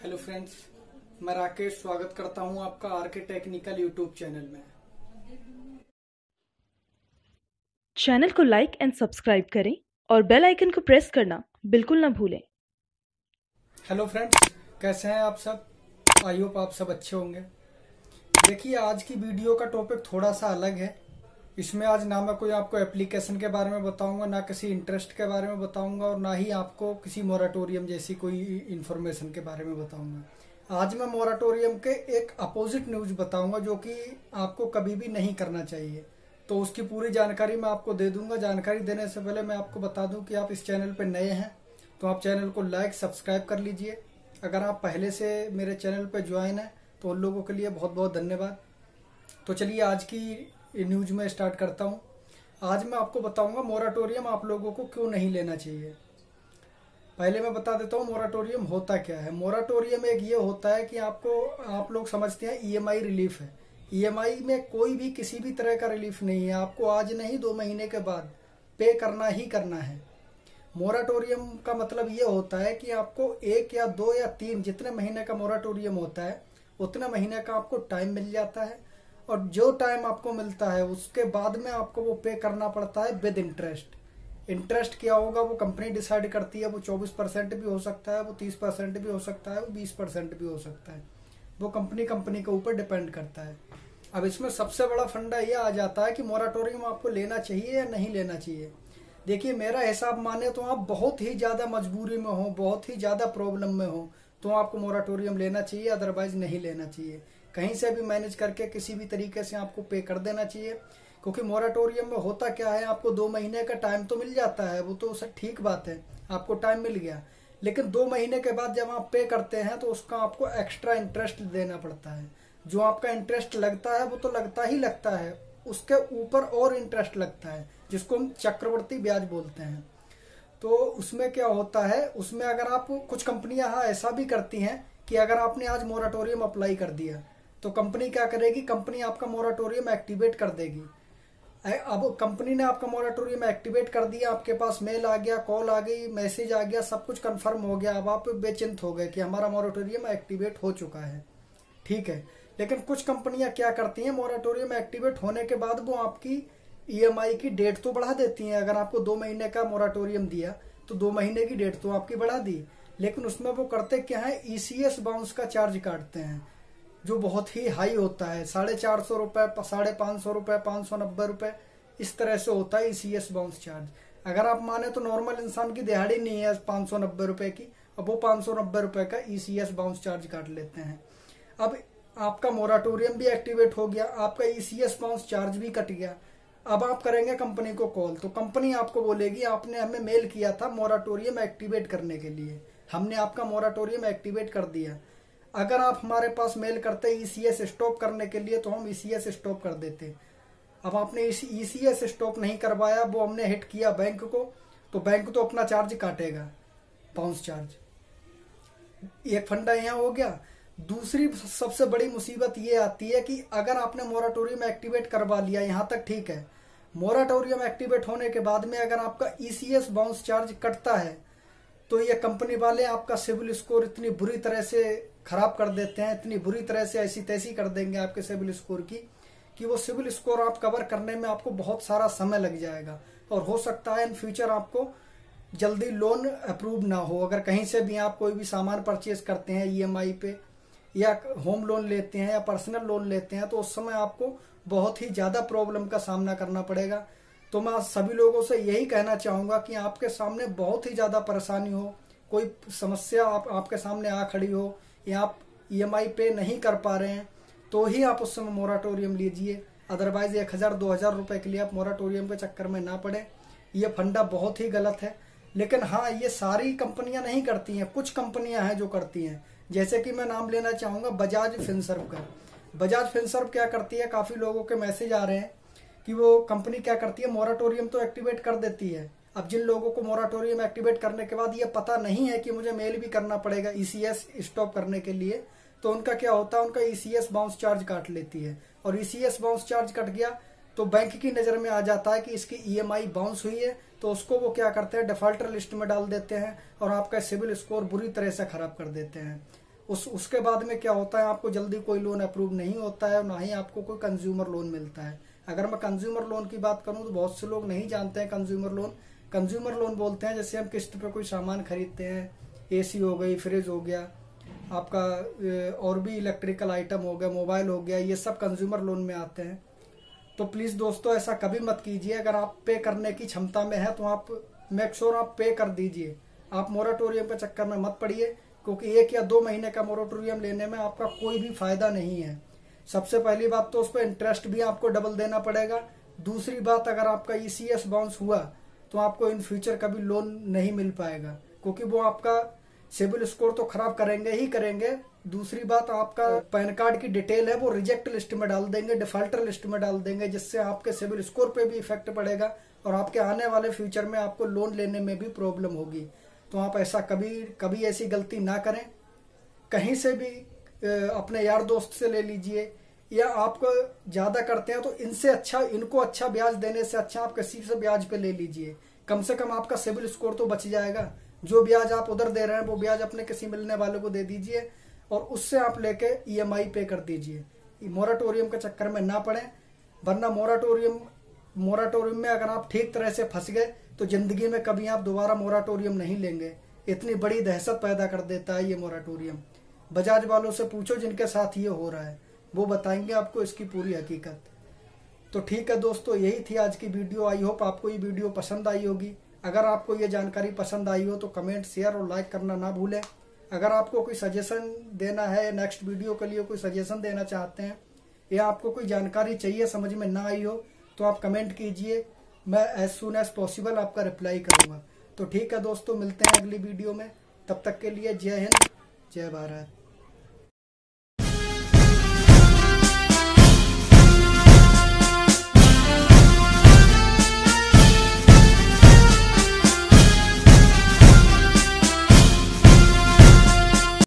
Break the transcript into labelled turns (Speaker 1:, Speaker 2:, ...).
Speaker 1: Hello friends मैं राकेश स्वागत करता हूँ आपका R K technical YouTube channel में।
Speaker 2: चैनल को लाइक एंड सब्सक्राइब करें और बेल आइकन को प्रेस करना बिल्कुल ना भूलें।
Speaker 1: हेलो फ्रेंड्स कैसे हैं आप सब? आई होप आप सब अच्छे होंगे। देखिए आज की वीडियो का टॉपिक थोड़ा सा अलग है। इसमें आज ना मैं कोई आपको एप्लीकेशन के बारे में बताऊँगा, ना किसी इंटरेस्ट के बारे में बताऊँगा और ना ही आपको किसी मोराटोरियम जैसी कोई इंफॉर्मेशन के बारे में बताऊँगा। आज मैं मोराटोरियम के एक अपोजिट न्यूज़ बताऊँगा जो कि आपको कभी भी नहीं करना चाहिए। तो उसकी पूरी जानकारी मैं आपको दे दूँगा। जानकारी देने से पहले मैं आपको बता दूँ कि आप इस चैनल पर नए हैं तो आप चैनल को लाइक सब्सक्राइब कर लीजिए। अगर आप पहले से मेरे चैनल पर ज्वाइन है तो उन लोगों के लिए बहुत बहुत धन्यवाद। तो चलिए आज की न्यूज़ में स्टार्ट करता हूँ। आज मैं आपको बताऊँगा मोराटोरियम आप लोगों को क्यों नहीं लेना चाहिए। पहले मैं बता देता हूँ मोराटोरियम होता क्या है। मोराटोरियम एक ये होता है कि आपको, आप लोग समझते हैं ईएमआई रिलीफ है। ईएमआई में कोई भी किसी भी तरह का रिलीफ नहीं है। आपको आज नहीं, दो महीने के बाद पे करना ही करना है। मोराटोरियम का मतलब ये होता है कि आपको एक या दो या तीन, जितने महीने का मोराटोरियम होता है, उतने महीने का आपको टाइम मिल जाता है। और जो टाइम आपको मिलता है, उसके बाद में आपको वो पे करना पड़ता है विद इंटरेस्ट इंटरेस्ट क्या होगा? वो कंपनी डिसाइड करती है, वो 24 परसेंट भी हो सकता है, वो 30 परसेंट भी हो सकता है, वो 20 परसेंट भी हो सकता है. वो कंपनी कंपनी के ऊपर डिपेंड करता है. अब इसमें सबसे बड़ा फंडा ये आ जाता है कि मोराटोरियम आपको लेना चाहिए या नहीं लेना चाहिए. देखिए, मेरा हिसाब माने तो आप बहुत ही ज़्यादा मजबूरी में हो, बहुत ही ज़्यादा प्रॉब्लम में हो तो आपको मोराटोरियम लेना चाहिए अदरवाइज़ नहीं लेना चाहिए. कहीं से भी मैनेज करके किसी भी तरीके से आपको पे कर देना चाहिए। क्योंकि मोराटोरियम में होता क्या है, आपको दो महीने का टाइम तो मिल जाता है, वो तो सर ठीक बात है, आपको टाइम मिल गया। लेकिन दो महीने के बाद जब आप पे करते हैं तो उसका आपको एक्स्ट्रा इंटरेस्ट देना पड़ता है। जो आपका इंटरेस्ट लगता है, वो तो लगता ही लगता है। उसके ऊपर और इंटरेस्ट लगता है, जिसको हम चक्रवर्ती ब्याज बोलते हैं। तो उसमें क्या होता है, उसमें अगर आप कुछ कंपनियाँ हाँ ऐसा भी करती हैं कि अगर आपने आज मोराटोरियम अप्लाई कर दिया तो कंपनी क्या करेगी? कंपनी आपका मोराटोरियम एक्टिवेट कर देगी। अब कंपनी ने आपका मोराटोरियम एक्टिवेट कर दिया, आपके पास मेल आ गया कॉल आ गई मैसेज आ गया, सब कुछ कंफर्म हो गया। अब आप बेचिंत हो गए कि हमारा मोराटोरियम एक्टिवेट हो चुका है। ठीक है? लेकिन कुछ कंपनियाँ क्या करती हैं? मोराटोरियम एक्टिवेट होने के बाद वो आपकी ईएमआई की डेट तो बढ़ा देती हैं। अगर आपको दो महीने का मोराटोरियम दिया तो दो महीने की डेट तो आपकी बढ़ा दी। लेकिन उसमें वो करते क्या है? ईसीएस बाउंस का चार्ज काटते हैं। जो बहुत ही हाई होता है, साढ़े चार सौ रुपए साढ़े पाँच सौ रुपए, पाँच सौ नब्बे रुपए, इस तरह से होता है सी एस बाउंस चार्ज अगर आप माने तो नॉर्मल इंसान की दिहाड़ी नहीं है पाँच सौ नब्बे रुपए की, अब वो पाँच सौ नब्बे रुपए का ईसीएस बाउंस चार्ज काट लेते हैं. अब आपका मोराटोरियम भी एक्टिवेट हो गया, आपका ईसीएस बाउंस चार्ज भी कट गया. अब आप करेंगे कंपनी को कॉल तो कंपनी आपको बोलेगी, आपने हमें मेल किया था मोराटोरियम एक्टिवेट करने के लिए. हमने आपका मोराटोरियम एक्टिवेट कर दिया. अगर आप हमारे पास मेल करते ईसीएस स्टॉप करने के लिए तो हम ईसीएस स्टॉप कर देते अब आपने ईसीएस स्टॉप नहीं करवाया, वो हमने हिट किया बैंक को तो बैंक तो अपना चार्ज काटेगा बाउंस चार्ज एक फंडा यहाँ हो गया। दूसरी सबसे बड़ी मुसीबत ये आती है कि अगर आपने मोराटोरियम एक्टिवेट करवा लिया, यहाँ तक ठीक है। मोराटोरियम एक्टिवेट होने के बाद में अगर आपका ईसीएस बाउंस चार्ज कटता है तो ये कंपनी वाले आपका सिविल स्कोर इतनी बुरी तरह से खराब कर देते हैं, इतनी बुरी तरह से ऐसी तैसी कर देंगे आपके सिविल स्कोर की, कि वो सिविल स्कोर आप कवर करने में आपको बहुत सारा समय लग जाएगा। और हो सकता है इन फ्यूचर आपको जल्दी लोन अप्रूव ना हो। अगर कहीं से भी आप कोई भी सामान परचेज करते हैं ईएमआई पे, या होम लोन लेते हैं, या पर्सनल लोन लेते हैं तो उस समय आपको बहुत ही ज़्यादा प्रॉब्लम का सामना करना पड़ेगा। तो मैं सभी लोगों से यही कहना चाहूँगा कि आपके सामने बहुत ही ज़्यादा परेशानी हो, कोई समस्या आप, आपके सामने आ खड़ी हो, या आप ईएमआई पे नहीं कर पा रहे हैं तो ही आप उस समय मोराटोरियम लीजिए। अदरवाइज़ एक हज़ार, दो हज़ार रुपए के लिए आप मोराटोरियम के चक्कर में ना पड़े। ये फंडा बहुत ही गलत है। लेकिन हाँ ये सारी कंपनियाँ नहीं करती हैं। कुछ कंपनियाँ हैं जो करती हैं। जैसे कि मैं नाम लेना चाहूँगा बजाज फिनसर्व का। बजाज फिनसर्व क्या करती है? काफ़ी लोगों के मैसेज आ रहे हैं। कि वो कंपनी क्या करती है? मोराटोरियम तो एक्टिवेट कर देती है। अब जिन लोगों को मोराटोरियम एक्टिवेट करने के बाद ये पता नहीं है कि मुझे मेल भी करना पड़ेगा ईसीएस e स्टॉप करने के लिए तो उनका क्या होता है? उनका ईसीएस बाउंस चार्ज काट लेती है। और ईसीएस बाउंस चार्ज कट गया तो बैंक की नज़र में आ जाता है कि इसकी ईएमआई e बाउंस हुई है तो उसको वो क्या करते हैं? डिफॉल्टर लिस्ट में डाल देते हैं और आपका सिविल स्कोर बुरी तरह से खराब कर देते हैं। उस, उसके बाद में क्या होता है? आपको जल्दी कोई लोन अप्रूव नहीं होता है, ना ही आपको कोई कंज्यूमर लोन मिलता है। अगर मैं कंज्यूमर लोन की बात करूँ तो बहुत से लोग नहीं जानते हैं कंज्यूमर लोन कंज्यूमर लोन बोलते हैं जैसे हम किस्त पे कोई सामान खरीदते हैं। एसी हो गई फ्रिज हो गया, आपका और भी इलेक्ट्रिकल आइटम हो गया मोबाइल हो गया, ये सब कंज्यूमर लोन में आते हैं। तो प्लीज़ दोस्तों ऐसा कभी मत कीजिए, अगर आप पे करने की क्षमता में है तो आप मेक श्योर आप पे कर दीजिए। आप मोराटोरियम के चक्कर में मत पड़िए, क्योंकि एक या दो महीने का मोराटोरियम लेने में आपका कोई भी फ़ायदा नहीं है। सबसे पहली बात तो उस पर इंटरेस्ट भी आपको डबल देना पड़ेगा। दूसरी बात, अगर आपका ईसीएस e बाउंस हुआ तो आपको इन फ्यूचर कभी लोन नहीं मिल पाएगा। क्योंकि वो आपका सिविल स्कोर तो खराब करेंगे ही करेंगे। दूसरी बात, आपका पैन कार्ड की डिटेल है, वो रिजेक्ट लिस्ट में डाल देंगे डिफॉल्टर लिस्ट में डाल देंगे, जिससे आपके सिविल स्कोर पे भी इफ़ेक्ट पड़ेगा और आपके आने वाले फ्यूचर में आपको लोन लेने में भी प्रॉब्लम होगी। तो आप ऐसा कभी कभी ऐसी गलती ना करें। कहीं से भी अपने यार दोस्त से ले लीजिए, या आपको ज़्यादा करते हैं तो इनसे अच्छा इनको अच्छा ब्याज देने से अच्छा आप किसी से ब्याज पे ले लीजिए। कम से कम आपका सिविल स्कोर तो बच जाएगा। जो ब्याज आप उधर दे रहे हैं, वो ब्याज अपने किसी मिलने वाले को दे दीजिए और उससे आप लेके ईएमआई पे कर दीजिए। मोराटोरियम के चक्कर में ना पड़े, वरना मोराटोरियम मोराटोरियम में अगर आप ठीक तरह से फंस गए तो ज़िंदगी में कभी आप दोबारा मोराटोरियम नहीं लेंगे। इतनी बड़ी दहशत पैदा कर देता है ये मोराटोरियम बजाज वालों से पूछो जिनके साथ ये हो रहा है, वो बताएँगे आपको इसकी पूरी हकीकत। तो ठीक है दोस्तों, यही थी आज की वीडियो। आई होप आपको ये वीडियो पसंद आई होगी। अगर आपको ये जानकारी पसंद आई हो तो कमेंट, शेयर और लाइक करना ना भूलें। अगर आपको कोई सजेशन देना है, नेक्स्ट वीडियो के लिए कोई सजेशन देना चाहते हैं, या आपको कोई जानकारी चाहिए समझ में ना आई हो तो आप कमेंट कीजिए। मैं एज सुन एज पॉसिबल आपका रिप्लाई करूँगा। तो ठीक है दोस्तों, मिलते हैं अगली वीडियो में। तब तक के लिए जय हिंद, जय भारत।